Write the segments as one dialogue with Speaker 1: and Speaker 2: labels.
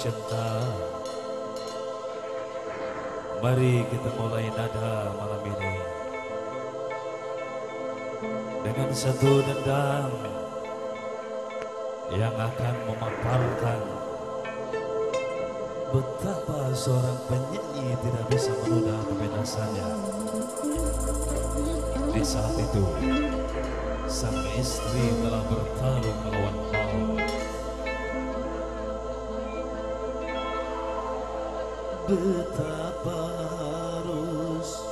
Speaker 1: cinta Mari kita mulai nada malam ini. Dengan satu dendang Yang akan memaparkan Betapa seorang penyanyi tidak bisa menunda kebebasannya Di saat itu Sang istri telah bertarung melawan maut Betapa harus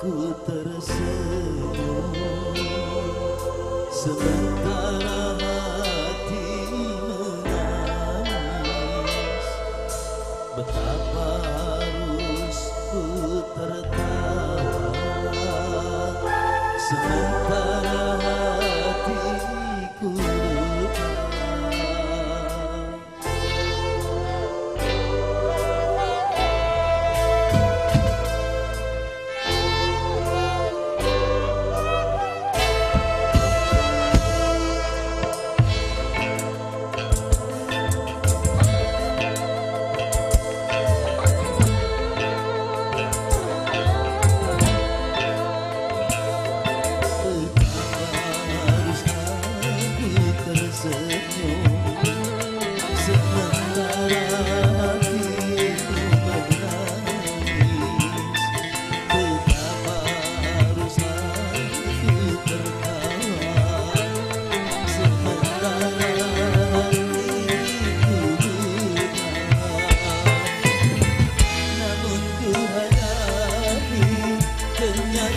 Speaker 1: ku tersenyum. Sementara hati menangis. Betapa harus ku tertawa. Sementara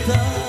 Speaker 2: the